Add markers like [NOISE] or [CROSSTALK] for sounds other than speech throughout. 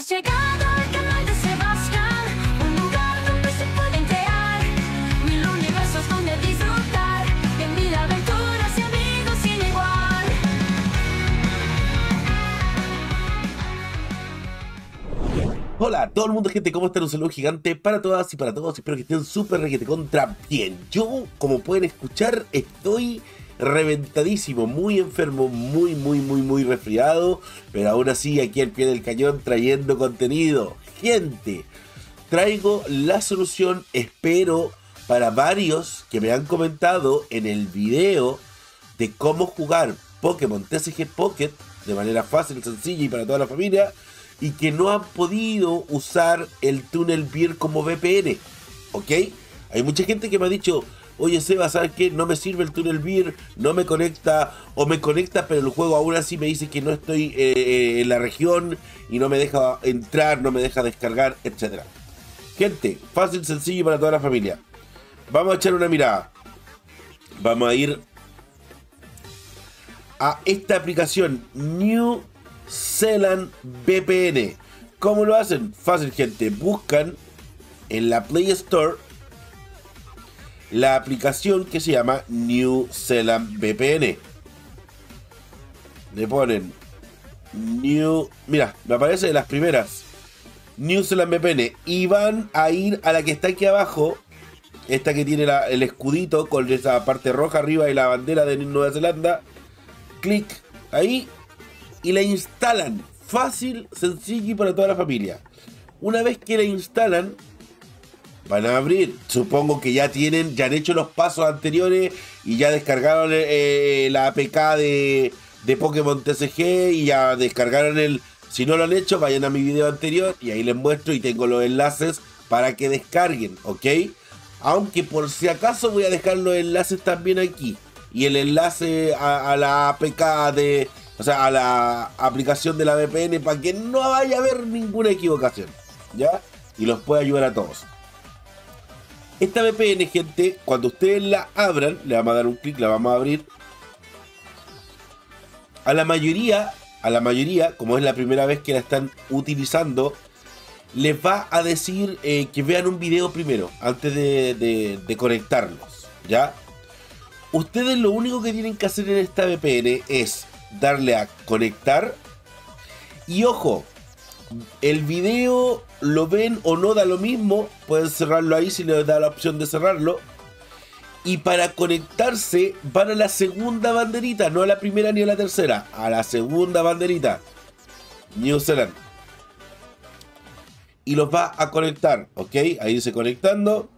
Has llegado al canal de Sebastián, un lugar donde se pueden crear mil universos donde disfrutar de mil aventuras y amigos sin igual. Hola a todo el mundo, gente, ¿cómo están? Un saludo gigante para todas y para todos. Espero que estén súper requete contra bien. Yo, como pueden escuchar, estoy reventadísimo, muy enfermo, muy, muy, muy, muy resfriado. Pero aún así, aquí al pie del cañón trayendo contenido. Gente, traigo la solución, espero, para varios que me han comentado en el video de cómo jugar Pokémon TCG Pocket de manera fácil, sencilla y para toda la familia y que no han podido usar el Tunnel Beer como VPN. ¿Ok? Hay mucha gente que me ha dicho, oye Seba, ¿sabes qué? No me sirve el Tunnel Beer, no me conecta, o me conecta, pero el juego aún así me dice que no estoy eh, en la región y no me deja entrar, no me deja descargar, etc. Gente, fácil, sencillo para toda la familia. Vamos a echar una mirada. Vamos a ir a esta aplicación New Zealand VPN. ¿Cómo lo hacen? Fácil, gente. Buscan en la Play Store la aplicación que se llama New Zealand VPN. Le ponen New. Mira, me aparece de las primeras. New Zealand VPN. Y van a ir a la que está aquí abajo. Esta que tiene el escudito con esa parte roja arriba y la bandera de Nueva Zelanda. Clic ahí y la instalan. Fácil, sencillo y para toda la familia. Una vez que la instalan, van a abrir. Supongo que ya tienen, ya han hecho los pasos anteriores y ya descargaron eh, la APK de, Pokémon TCG y ya descargaron el. Si no lo han hecho, vayan a mi video anterior y ahí les muestro y tengo los enlaces para que descarguen, ¿ok? Aunque por si acaso voy a dejar los enlaces también aquí. Y el enlace a, a la APK de. O sea, a la aplicación de la VPN para que no vaya a haber ninguna equivocación. ¿Ya? Y los puede ayudar a todos. Esta VPN, gente, cuando ustedes la abran, le vamos a dar un clic, la vamos a abrir. A la mayoría, a la mayoría, como es la primera vez que la están utilizando, les va a decir eh, que vean un video primero, antes de, de- de conectarlos, ¿ya? Ustedes lo único que tienen que hacer en esta VPN es darle a conectar. Y ojo, el video lo ven o no da lo mismo. Pueden cerrarlo ahí si les da la opción de cerrarlo. Y para conectarse van a la segunda banderita, no a la primera ni a la tercera, a la segunda banderita. New Zealand. Y los va a conectar, ¿ok? Ahí dice conectando.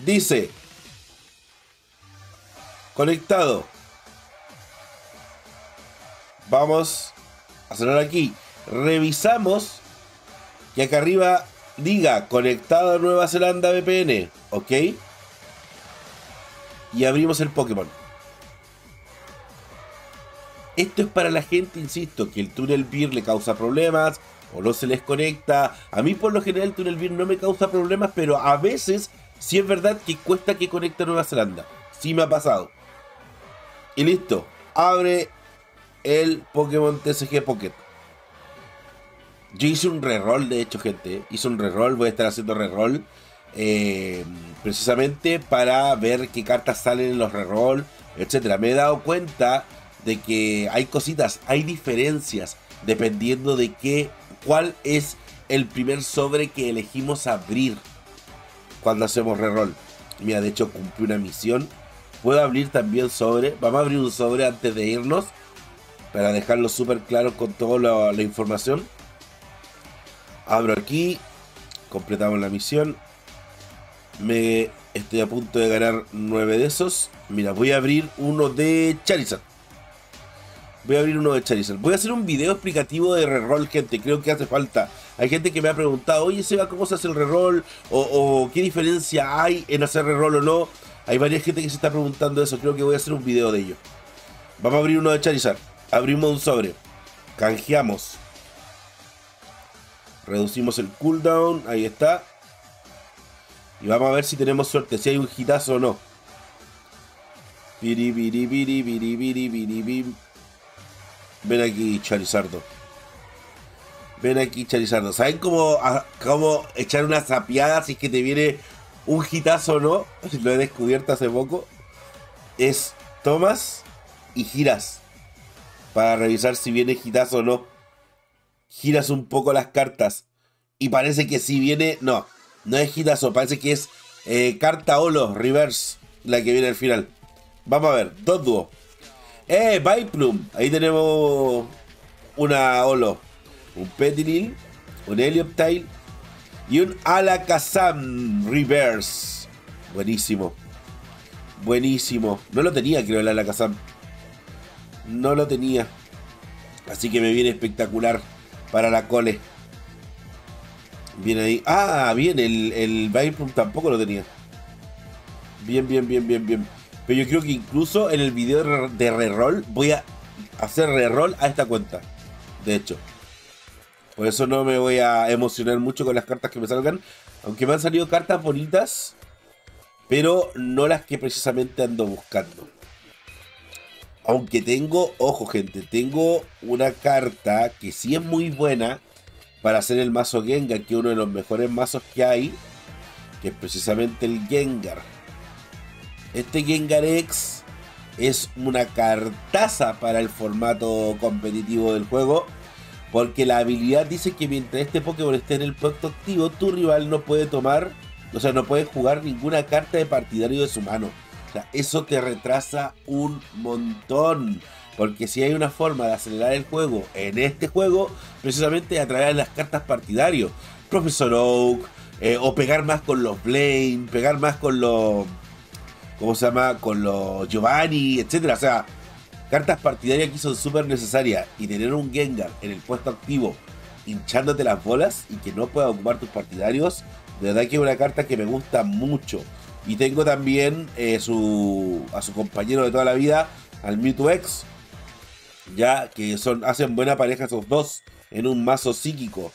Dice conectado. Vamos a cerrar aquí. Revisamos que acá arriba diga conectado a Nueva Zelanda VPN. ¿Ok? Y abrimos el Pokémon. Esto es para la gente, insisto, que el Tunnel Beer le causa problemas o no se les conecta. A mí por lo general el Tunnel Beer no me causa problemas, pero a veces sí es verdad que cuesta que conecte a Nueva Zelanda. Sí me ha pasado. Y listo. Abre el Pokémon TCG Pocket. Yo hice un reroll, de hecho, gente. Hice un reroll, voy a estar haciendo reroll. eh, precisamente para ver qué cartas salen en los reroll, etcétera. Me he dado cuenta de que hay cositas, hay diferencias dependiendo de qué, cuál es el primer sobre que elegimos abrir cuando hacemos reroll. Mira, de hecho cumplí una misión. Puedo abrir también sobre. Vamos a abrir un sobre antes de irnos. Para dejarlo súper claro con toda la, información. Abro aquí. Completamos la misión. Me estoy a punto de ganar 9 de esos. Mira, voy a abrir uno de Charizard. Voy a abrir uno de Charizard. Voy a hacer un video explicativo de reroll, gente. Creo que hace falta. Hay gente que me ha preguntado, oye, Seba, ¿cómo se hace el reroll? O, o qué diferencia hay en hacer reroll o no. Hay varias gente que se está preguntando eso. Creo que voy a hacer un video de ello. Vamos a abrir uno de Charizard. Abrimos un sobre. Canjeamos. Reducimos el cooldown. Ahí está. Y vamos a ver si tenemos suerte. Si hay un hitazo o no. Ven aquí, Charizardo. Ven aquí, Charizardo. ¿Saben cómo, cómo echar una zapiada si es que te viene un hitazo o no? [LAUGHS] Lo he descubierto hace poco. Es tomas y giras. Para revisar si viene hitazo o no. Giras un poco las cartas. Y parece que si viene. No, no es hitazo. Parece que es eh, carta holo, reverse. La que viene al final. Vamos a ver, dos dúos. ¡Eh! Viplum. Ahí tenemos una holo. Un Petilil. Un Helioptile. Y un Alakazam Reverse. Buenísimo. Buenísimo. No lo tenía, creo, el Alakazam. No lo tenía. Así que me viene espectacular para la cole. Bien ahí. Ah, bien, el, el tampoco lo tenía. Bien, bien, bien, bien, bien. Pero yo creo que incluso en el video de reroll voy a hacer reroll a esta cuenta. De hecho. Por eso no me voy a emocionar mucho con las cartas que me salgan. Aunque me han salido cartas bonitas. Pero no las que precisamente ando buscando. Aunque tengo, ojo gente, tengo una carta que sí es muy buena para hacer el mazo Gengar, que es uno de los mejores mazos que hay, que es precisamente el Gengar. Este Gengar X es una cartaza para el formato competitivo del juego, porque la habilidad dice que mientras este Pokémon esté en el puesto activo, tu rival no puede tomar, o sea, no puede jugar ninguna carta de partidario de su mano. Eso te retrasa un montón. Porque si hay una forma de acelerar el juego en este juego, precisamente a través de las cartas partidarios. Profesor Oak, eh, o pegar más con los Blaine, pegar más con los. ¿Cómo se llama? Con los Giovanni, etcétera. O sea, cartas partidarias aquí son súper necesarias. Y tener un Gengar en el puesto activo, hinchándote las bolas y que no pueda ocupar tus partidarios, de verdad que es una carta que me gusta mucho. Y tengo también eh, a su compañero de toda la vida, al Mewtwo X, ya que son hacen buena pareja esos dos en un mazo psíquico.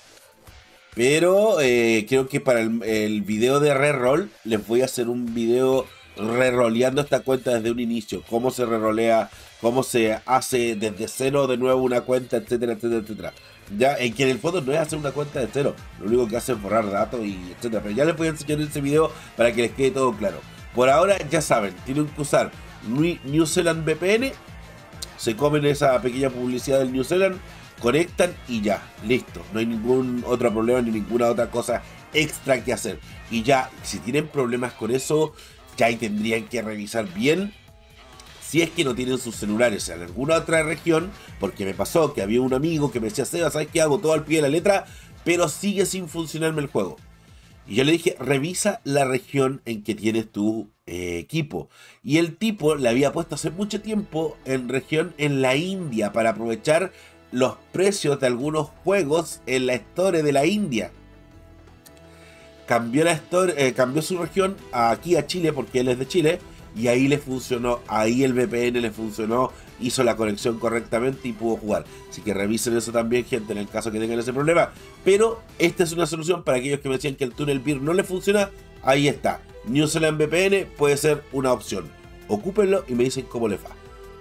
Pero eh, creo que para el, el video de reroll les voy a hacer un video reroleando esta cuenta desde un inicio. Cómo se rerolea, cómo se hace desde cero de nuevo una cuenta, etcétera, etcétera, etcétera. Ya, en que en el fondo no es hacer una cuenta de cero. Lo único que hace es borrar datos y etcétera. Pero ya les voy a enseñar ese video para que les quede todo claro. Por ahora ya saben, tienen que usar New New Zealand VPN. Se comen esa pequeña publicidad del New Zealand, conectan y ya, listo. No hay ningún otro problema ni ninguna otra cosa extra que hacer. Y ya, si tienen problemas con eso, ya ahí tendrían que revisar bien si es que no tienen sus celulares en alguna otra región, porque me pasó que había un amigo que me decía, Seba, ¿sabes qué hago todo al pie de la letra? Pero sigue sin funcionarme el juego. Y yo le dije, revisa la región en que tienes tu eh, equipo. Y el tipo le había puesto hace mucho tiempo en región en la India para aprovechar los precios de algunos juegos en la Store de la India. Cambió, la store, eh, cambió su región aquí a Chile porque él es de Chile y ahí le funcionó, ahí el VPN le funcionó, hizo la conexión correctamente y pudo jugar. Así que revisen eso también, gente, en el caso que tengan ese problema. Pero esta es una solución para aquellos que me decían que el túnel BIR no le funciona. Ahí está. New Zealand VPN puede ser una opción. Ocúpenlo y me dicen cómo les va.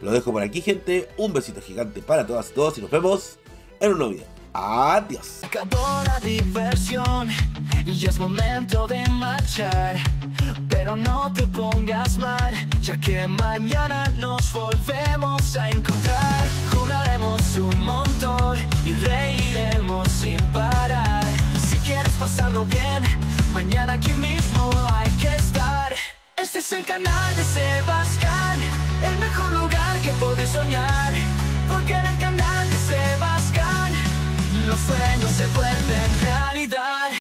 Lo dejo por aquí, gente. Un besito gigante para todas y todos y nos vemos en un nuevo video. Adiós. Acabó la diversión y es momento de marchar. Pero no te pongas mal, ya que mañana nos volvemos a encontrar. Jugaremos un montón y reiremos sin parar. Si quieres pasarlo bien, mañana aquí mismo hay que estar. Este es el canal de Sebastián, el mejor lugar que puedes soñar. Porque en el canal de Sebastián los sueños se vuelven